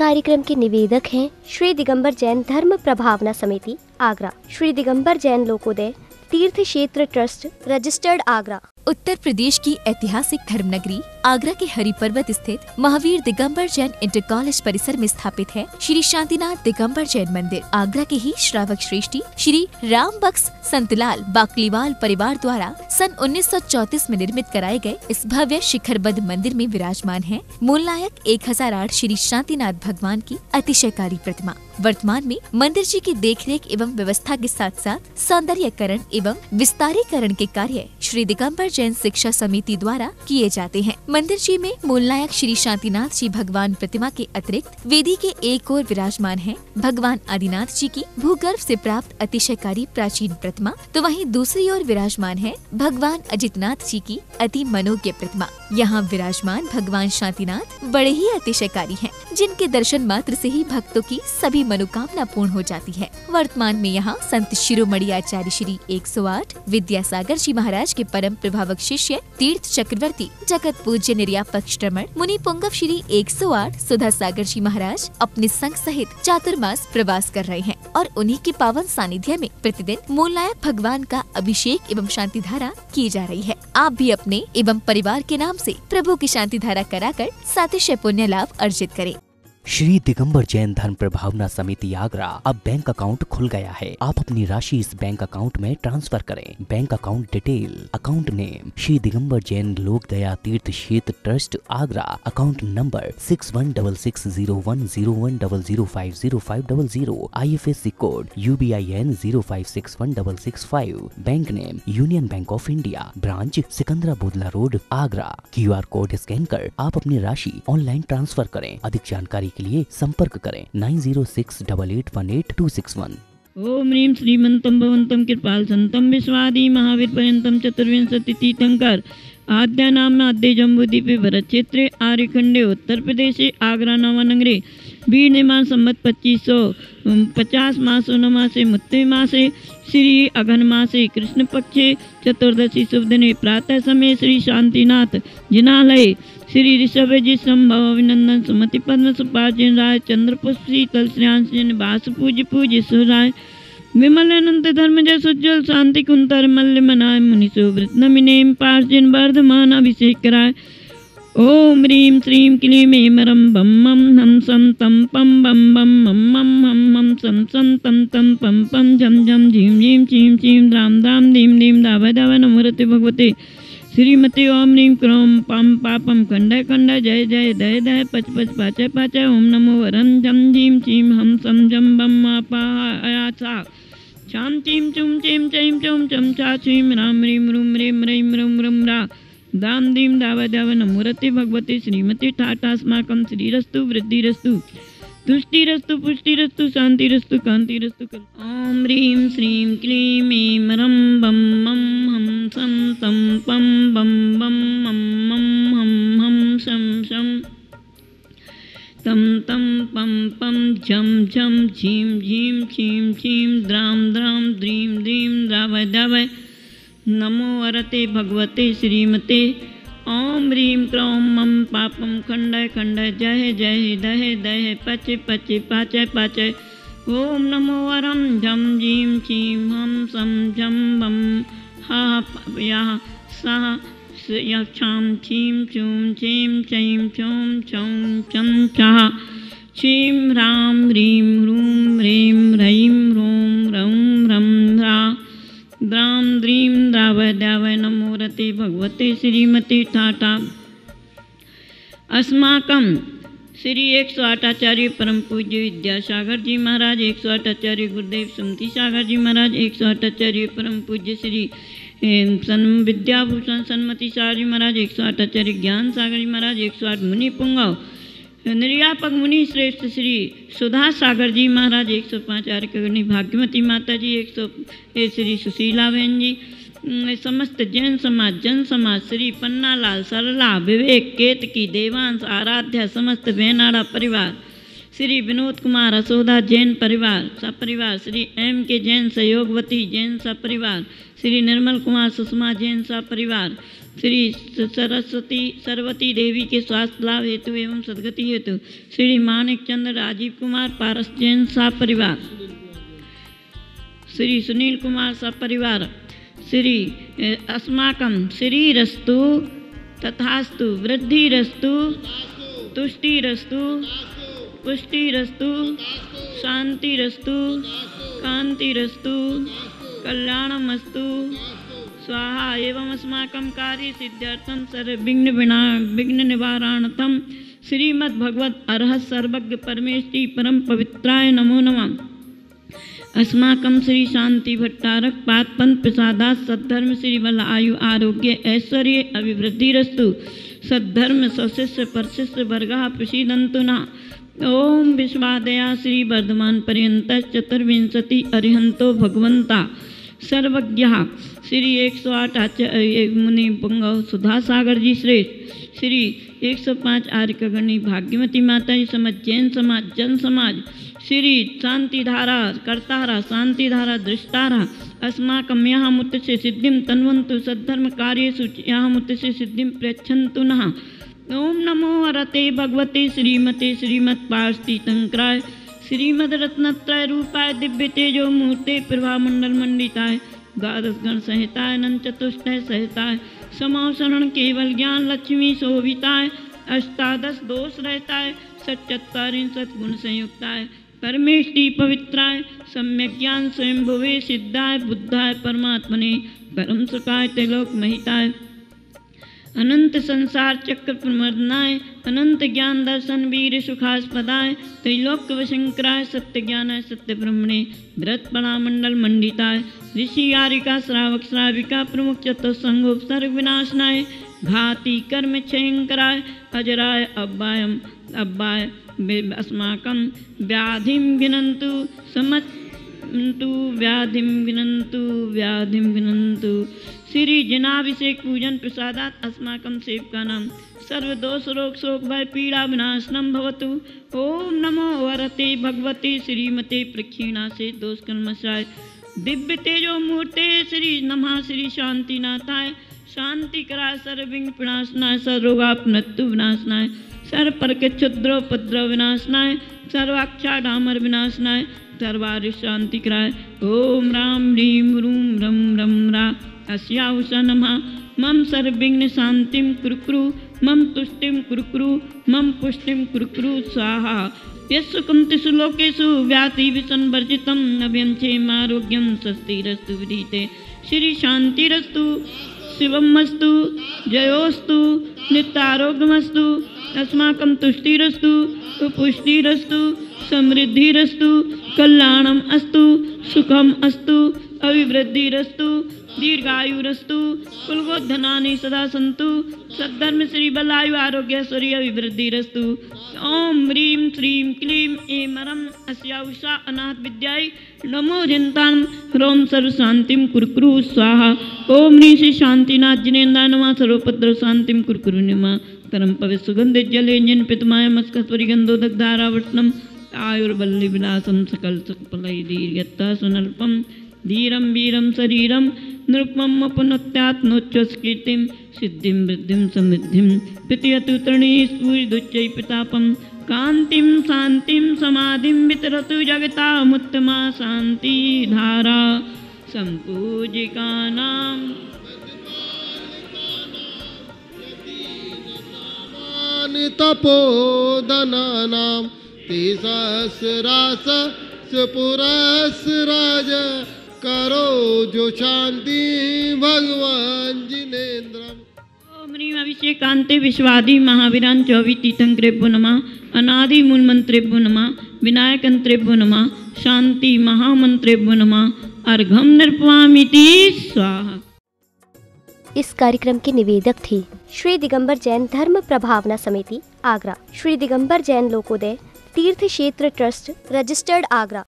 कार्यक्रम के निवेदक हैं श्री दिगंबर जैन धर्म प्रभावना समिति, आगरा। Shri Digambar Jain Lokodaya Tirth Kshetra trust, registered Agra. उत्तर प्रदेश की ऐतिहासिक धर्मनगरी, आगरा के हरि पर्वत स्थित महावीर दिगंबर जैन इंटर कॉलेज परिसर में स्थापित है। श्री शांतिनाथ दिगंबर जैन मंदिर, आगरा के ही श्रावक श्रेष्ठी श्री राम बक्स संतलाल बाकलीवाल परिवार द्वारा सन 1934 में निर्मित कराए गए इस भव्य शिखरबद्ध मंदिर में विराजमान है। मूल नायक एक हज़ार आठ श्री शांतिनाथ भगवान की अतिशयकारी प्रतिमा। वर्तमान में मंदिर जी की देखरेख एवं व्यवस्था के साथ साथ सौंदर्यकरण एवं विस्तारीकरण के कार्य श्री दिगम्बर जैन शिक्षा समिति द्वारा किए जाते हैं। मंदिर जी में मूल नायक श्री शांतिनाथ जी भगवान प्रतिमा के अतिरिक्त वेदी के एक और विराजमान है। भगवान आदिनाथ जी की भूगर्भ से प्राप्त अतिशयकारी प्राचीन प्रतिमा तो वहीं दूसरी ओर विराजमान है भगवान अजितनाथ जी की अति मनोज्ञ प्रतिमा। यहाँ विराजमान भगवान शांतिनाथ बड़े ही अतिशयकारी हैं, जिनके दर्शन मात्र से ही भक्तों की सभी मनोकामना पूर्ण हो जाती है। वर्तमान में यहाँ संत शिरोमणि आचार्य श्री 108 विद्यासागर जी महाराज के परम प्रभावक शिष्य तीर्थ चक्रवर्ती, जगत पूज्य निर्यापक श्रमण मुनि पुंगव श्री 108 सुधा सागर जी महाराज अपने संघ सहित चातुर्मास प्रवास कर रहे हैं और उन्हीं के पावन सानिध्य में प्रतिदिन मूल नायक भगवान का अभिषेक एवं शांति धारा की जा रही है। आप भी अपने एवं परिवार के नाम से प्रभु की शांति धारा कराकर सातिशय पुण्य लाभ अर्जित करें। श्री दिगंबर जैन धर्म प्रभावना समिति आगरा अब बैंक अकाउंट खुल गया है। आप अपनी राशि इस बैंक अकाउंट में ट्रांसफ़र करें। Bank account detail account name Shri Digambar Jain Lok Daya Tirth Kshetra trust Agra. Account number six one double six zero one zero one double zero five zero five double zero I F S C code U B I N zero five six one double six five bank name Union Bank of India branch Sikandra Bodla road Agra. Q R code scan कर आप अपनी राशि online transfer करें। अधिक जानकारी के लिए संपर्क करें। Nine zero six double eight one eight two six one. ओम ह्रीम श्रीमंतम भवंतम कृपाल संतम विश्वादी महावीर पर्यतम चतुर्विंशति तीर्थंकर आद्या नाम आद्य जम्बुदीप भरत क्षेत्रे आर्यखंडे उत्तर प्रदेश आगरा, नवनगरे वीर निर्माण संबत पच्चीस सौ। पचास मासो नमासे मुत्ते मासे, श्री अघन मासे, कृष्ण पक्षे, चतुर्दशी शुभ दिने प्रातः समय श्री शांतिनाथ, जिनालय, श्री ऋषभ जी, संभव अभिनंदन, सुमति पद्म सुपार्जन राय चंद्र पुष्प शीतल श्रेयांश वास पूज पूज सुराय विमल अनंत धर्म जय सुज्जल शांति कुंतर मल्ल मनाय मुनि सुवृत नमिनेम, पार्जन, वर्धमान, अभिषेक कराय ओम ह्रीं श्रीं क्लीं ऐमरं बम मम हम सं तम पम बम बम मम मम हम हम सं सं तम तम पम पम झम झम झीं झीं चीं चीं द्राम दाम दीम दीम दाव दाव नमरते भगवते। श्रीमती ओम ह्रीं क्रों पम पापम खंड खंड जय जय दय दय पच पच पाचय पाचय ओम नमो वरं झम झीं चीं हम सं जम बम अपायाचा शाम चीं चुं चीं चैं चौं चम चा चीं राम ह्रीं रूं ह्रीं ह्रीं रुं रुं रा दाम दीम दाव दाव नमोरते भगवते श्रीमती ठाटास्माकं श्रीरस्तु, वृद्धिरस्तु, तुष्टिरस्तु, पुष्टिरस्तु शांतिरस्तु कांतिरस्तु कल ओम ह्रीं श्रीं क्लीं ऐं रं बम मम हम सं तं पं बम बम मम मम हम हम शं शं। तं तं पं पं झं झं झीं झीं छीं छीं द्रां द्रां द्रीं द्रीं, द्राव दाव नमो वरते भगवते श्रीमते। ओम ह्रीं क्रों मम पापम खंड खंड जय जय दह दह, पच पच पाचय पाचय ओम नमो झम झीं छीं हम सम झम बम हा या सा यक्षां छूं छीं चैं छौं छौं चं छः क्षीं ह्रां ह्रीं ह्रूं ह्रीं ह्रैं ह्रूं द्राव द्याव नमोरते भगवते श्रीमती ठाटा अस्माकं श्री एक सौ आठ आचार्य परम पूज्य विद्यासागर जी महाराज एक सौ आठ आचार्य गुरुदेव सुमति सागर जी महाराज एक सौ आठ आचार्य परम पूज्य श्री सन विद्याभूषण सन्मति सागर जी महाराज एक सौ आठ आचार्य ज्ञान सागर जी महाराज एक सौ आठ मुनि पुंगव निर्यापक मुनि श्रेष्ठ श्री सुधा सागर जी महाराज, एक सौ पाँच आर्यकर्णी भाग्यवती माता जी एक सौ श्री सुशीला बहन जी समस्त जैन समाज, जन समाज, श्री पन्नालाल, सरला, विवेक, केतकी, देवांश, आराध्या, समस्त बहनाड़ा परिवार श्री विनोद कुमार असोदा जैन परिवार, सपरिवार, श्री एम के जैन सहयोगवती जैन सपरिवार, श्री निर्मल कुमार सुषमा जैन सपरिवार, श्री सरस्वती सरवती देवी के स्वास्थ्य लाभ हेतु एवं सदगति हेतु, श्री मानिक चंद्र राजीव कुमार पारस जैन सपरिवार, श्री सुनील कुमार सपरिवार, श्री अस्माकं श्रीरस्तु, तथास्तु, वृद्धिरस्तु, तुष्टिरस्तु पुष्टिरस्तु शांतिरस्तु कांतिरस्तु कल्याणमस्तु। स्वाहा एवं अस्माकं विघ्न निवारणार्थं श्रीमद्भगवत अरहत सर्वज्ञ परमेष्टि परम पवित्राय नमो नमः। अस्माकं श्री शांति भट्टारक पातपंथ प्रसादात सद्धर्म श्री बल आयु आरोग्य ऐश्वर्य अभिवृद्धिरस्तु। सद्धर्म सशिष्य परशिष्य वर्ग प्रसीदंतु न। ओम विश्वादया श्री वर्धमान पर्यंत चतुर्विंशति अरिहंतो भगवंता। सर्वज्ञ श्री एक सौ आठ आचार्य मुनि पुंगव सुधा सागर जी श्रेष्ठ। श्री एक सौ पाँच आर्यकगणी भाग्यवती माता जी समाज, जैन समाज, जन समाज। श्री शांतिधारा कर्तारा, शांतिधारा दृष्टारा। अस्माकं यहाँ मुत्तस्य सिद्धिं तन्वन्तु सद्धर्म कार्येषु यहाँ मुत्तस्य सिद्धिं प्रयच्छन्तु नः। ओम नमो हरते भगवते श्रीमते श्रीमत्पार्षति तंक्राय श्रीमद रत्नत्रय रूपाय दिव्य तेजो मूर्ते प्रभा मंडल मंडिताय। द्वादश गण संहिताय अनंत चतुष्टय संहिताय। समावसरण केवल ज्ञान लक्ष्मी शोभिताय। अष्टादश दोष रहताय सच्चत्वारिंशत गुण संयुक्ताय। परमेष्टि पवित्राय, सम्यक ज्ञान स्वयं भुवे सिद्धाय, बुद्धाय, परमात्मने, परम सुखाय, त्रिलोक महिताय। अनंत संसार चक्र प्रमर्दनाय अनंत ज्ञान दर्शन वीर सुखास्पदाय त्रैलोक्य वशंकराय सत्य ज्ञानाय सत्य ब्रह्मणे बृहत्पणा मंडल मंडिताय, ऋषि यारिका, श्रावक श्राविका, प्रमुख चतुसंगोपसर्ग विनाशनाय, घाति कर्म क्षयंकराय अजराय अब्बाय वि- अस्माकं व्याधिं गिनन्तु समन्तु व्याधिं गिनन्तु व्याधिं गिनन्तु श्री जनाभिषेक पूजन प्रसादात अस्माकं सेवकानां सर्वदोष रोग शोक भय पीड़ा विनाशनम भवतु। ओम नमो वरते भगवते श्रीमते प्रक्षीणासे दोष कलमशाय दिव्य तेजो मूर्ते श्री नमः श्री शांतिनाथाय शांति कराय सर्विंग विनाशनाय सर्वरोगापनत्तु विनाशनाय सर्व पर के क्षुद्रोपद्रव विनाशनाय सर्वाक्षा डामर विनाशनाय सर्वारि शांति कराय ओम राम ह्रीं रूम रम रम रा। अस्याउष नमः मम सर्विघ्न शांतिं कुरुकुरु, मम तुष्टिं कुरुकुरु, मम पुष्टिं कुरुकुरु, स्वाहा। यस्सु कुन्तिषु लोकेषु व्याति विसंवर्जितं नव्यञ्चेमारोग्यं स्वस्तिरस्तु विदिते श्री शांतिरस्तु शिवमस्तु, जयोस्तु, नित्यारोग्यमस्तु, अस्माकं तुष्टिरस्तु पुष्टिरस्तु समृद्धिरस्तु, कल्याणम् अस्तु, सुखम् अस्तु अभिवृद्धिरस्तु, दीर्घायुरस्तु, कुलगोधनानि सदा सन्तु। सद्धर्म श्री बलायु आरोग्यश्वरी अभिवृद्धिरस्तु। ओम ह्रीं श्रीं क्लीं ऐं मरम् अस्या उषा अनाथ विद्याय नमो जन्तां। ह्रों सर्वशान्तिं कुरुकुरु स्वाहा। ओम ह्रीं श्री शान्तिनाथ जिनेन्द्राय नमः। सर्वपद्र शान्तिं कुरुकुरु नमः। परम पवित्र सुगंधि जलेञ्जन पितमाय मस्कस्वरिगन्धो दग्धारावर्तनम् आयुर्वल्ली विलासं सकल सकपलै दीर्घत्ता सुनल्पं धीरं वीरं शरीरं नृपमं सिद्धिं वृद्धिं समृद्धिं पितयतु तृणी स्फूर्दुच्चै पितापं कान्तिं शान्तिं समाधिं वितरतु जगतामुत्तमा शान्तिधारा सम्पूजिकानाम् तपोदनानां ते सहस्रास पुरस्राज करो जो शांति भगवान जिनेन्द्रम ओम ह्रीं अभिषेकान्ते विश्वादि महावीरान् चौवि तीर्थंकरेभ्यो नमः अनादि मूल मंत्रेभ्यो नमः विनायकंत्रेभ्यो नमः शांति महामंत्रेभ्यो नमः अर्घम निर्पवामिति स्वाहा। इस कार्यक्रम के निवेदक थे श्री दिगंबर जैन धर्म प्रभावना समिति आगरा। Shri Digambar Jain Lokodaya Tirth Kshetra trust registered Agra.